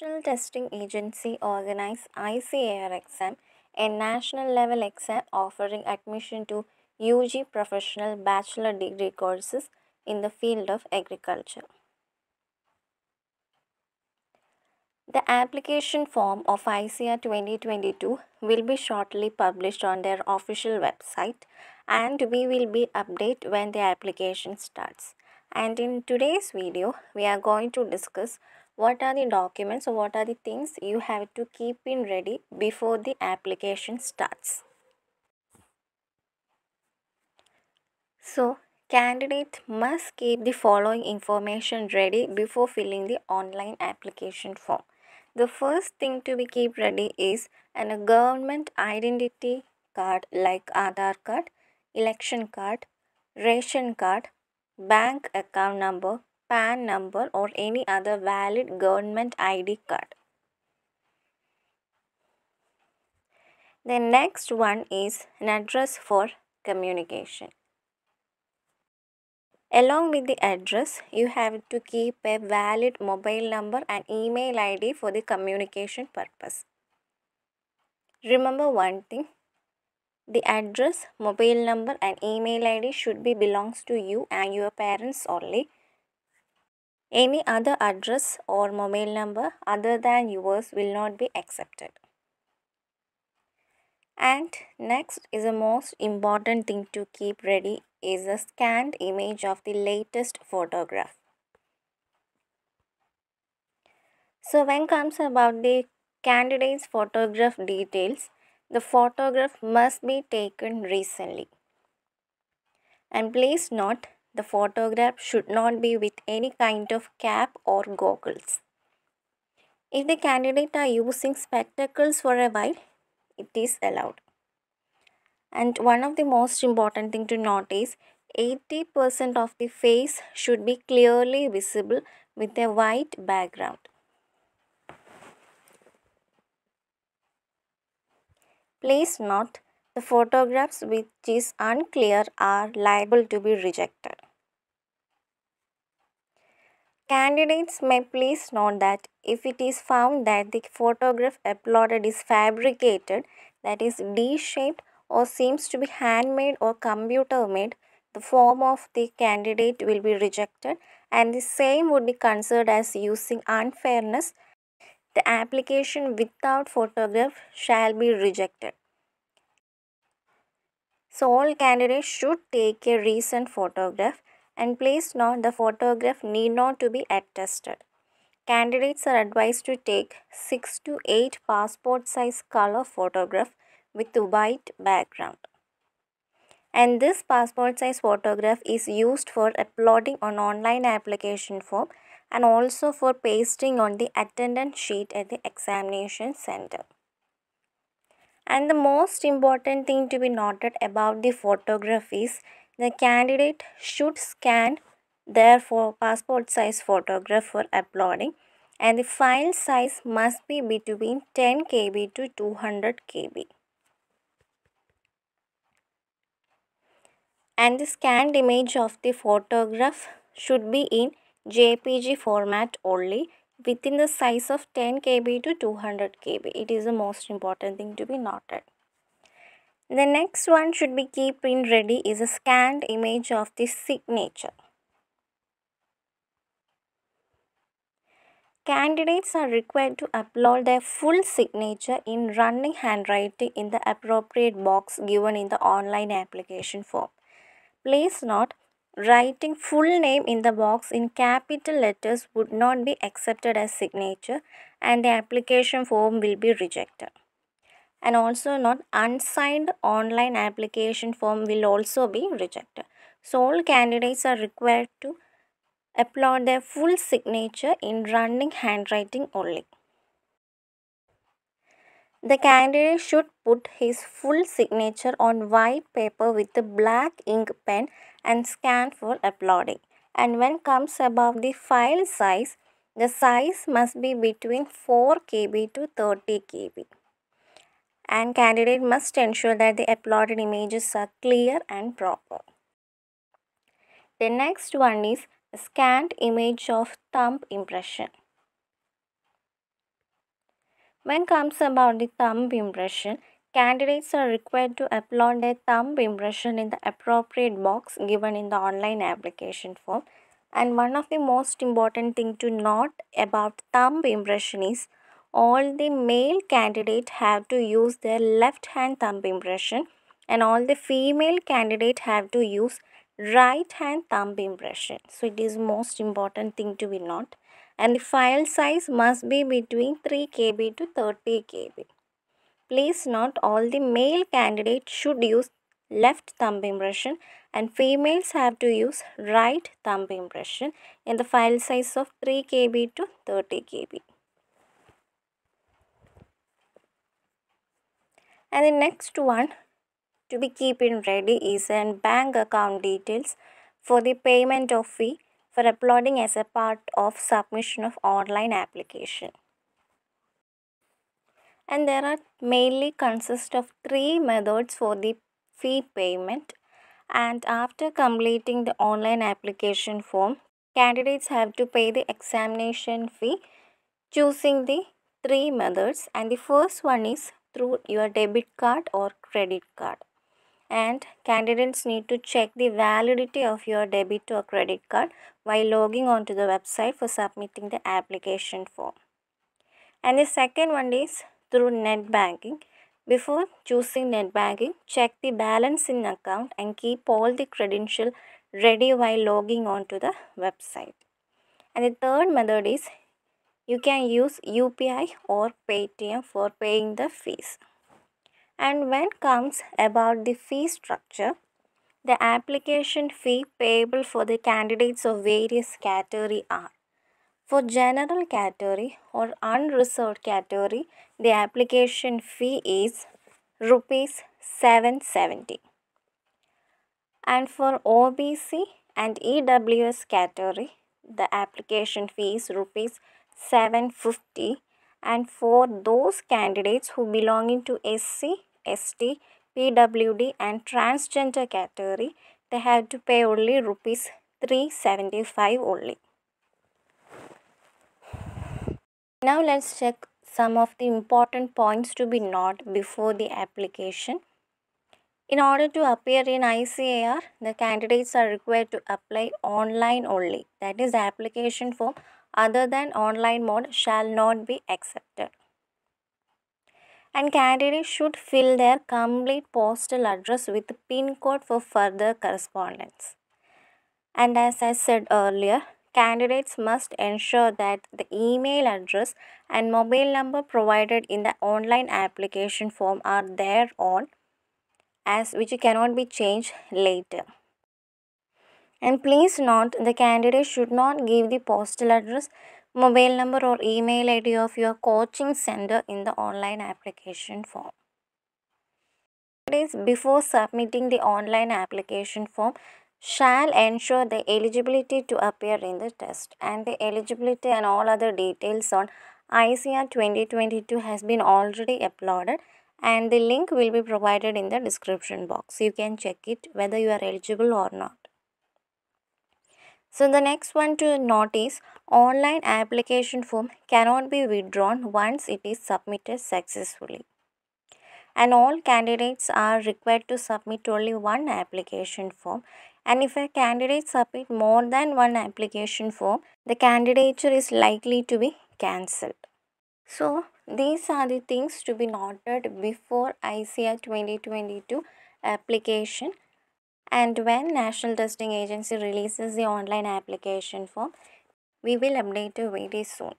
National Testing Agency organized ICAR exam, a national level exam offering admission to UG professional bachelor degree courses in the field of agriculture. The application form of ICAR 2022 will be shortly published on their official website and we will be update when the application starts. And in today's video, we are going to discuss what are the documents or what are the things you have to keep in ready before the application starts. So, candidate must keep the following information ready before filling the online application form. The first thing to be keep ready is an, a government identity card like Aadhaar card, election card, ration card, bank account number, PAN number or any other valid government ID card. The next one is an address for communication. Along with the address, you have to keep a valid mobile number and email ID for the communication purpose. Remember one thing, the address, mobile number and email ID should be belongs to you and your parents only. Any other address or mobile number other than yours will not be accepted. And next is the most important thing to keep ready is a scanned image of the latest photograph. So when comes about the candidate's photograph details, the photograph must be taken recently. And please note the photograph should not be with any kind of cap or goggles. If the candidate are using spectacles for a while, it is allowed. And one of the most important thing to note is 80% of the face should be clearly visible with a white background. Please note the photographs which is unclear are liable to be rejected. Candidates may please note that if it is found that the photograph uploaded is fabricated, that is D-shaped or seems to be handmade or computer made, the form of the candidate will be rejected and the same would be considered as using unfairness. The application without photograph shall be rejected. So all candidates should take a recent photograph and please note the photograph need not to be attested. Candidates are advised to take 6 to 8 passport size color photograph with white background. And this passport size photograph is used for uploading on online application form and also for pasting on the attendance sheet at the examination center. And the most important thing to be noted about the photograph is the candidate should scan their passport size photograph for uploading and the file size must be between 10 KB to 200 KB. And the scanned image of the photograph should be in JPG format only within the size of 10 KB to 200 KB. It is the most important thing to be noted. The next one should be keep in ready is a scanned image of the signature. Candidates are required to upload their full signature in running handwriting in the appropriate box given in the online application form. Please note, writing full name in the box in capital letters would not be accepted as signature and the application form will be rejected and also not unsigned online application form will also be rejected. So all candidates are required to upload their full signature in running handwriting only. The candidate should put his full signature on white paper with a black ink pen and scan for uploading. And when comes above the file size, the size must be between 4 KB to 30 KB and candidate must ensure that the uploaded images are clear and proper. The next one is scanned image of thumb impression. When comes about the thumb impression, candidates are required to upload a thumb impression in the appropriate box given in the online application form. And one of the most important thing to note about thumb impression is all the male candidate have to use their left hand thumb impression and all the female candidate have to use right hand thumb impression. So it is most important thing to be note and the file size must be between 3 KB to 30 KB. Please note all the male candidates should use left thumb impression and females have to use right thumb impression in the file size of 3 KB to 30 KB. And the next one to be keeping ready is an bank account details for the payment of fee for uploading as a part of submission of online application. And there are mainly consist of three methods for the fee payment and after completing the online application form candidates have to pay the examination fee choosing the three methods and the first one is through your debit card or credit card and candidates need to check the validity of your debit or credit card while logging onto the website for submitting the application form. And the second one is through net banking. Before choosing net banking, check the balance in account and keep all the credential ready while logging onto the website. And the third method is you can use UPI or Paytm for paying the fees. And when comes about the fee structure, the application fee payable for the candidates of various category are for general category or unreserved category, the application fee is rupees 770. And for OBC and EWS category, the application fee is rupees 750 and for those candidates who belonging to SC ST, PWD and transgender category, they have to pay only rupees 375 only. Now let's check some of the important points to be noted before the application. In order to appear in ICAR, the candidates are required to apply online only. That is, the application form other than online mode shall not be accepted and candidates should fill their complete postal address with pin code for further correspondence. And as I said earlier, candidates must ensure that the email address and mobile number provided in the online application form are there on as which cannot be changed later. And please note the candidate should not give the postal address mobile number or email ID of your coaching center in the online application form. Days before submitting the online application form shall ensure the eligibility to appear in the test and the eligibility and all other details on ICAR 2022 has been already uploaded and the link will be provided in the description box. You can check it whether you are eligible or not. So the next one to notice online application form cannot be withdrawn once it is submitted successfully. And all candidates are required to submit only one application form. And if a candidate submit more than one application form, the candidature is likely to be cancelled. So these are the things to be noted before ICAR 2022 application and when National Testing Agency releases the online application form, we will update you very soon.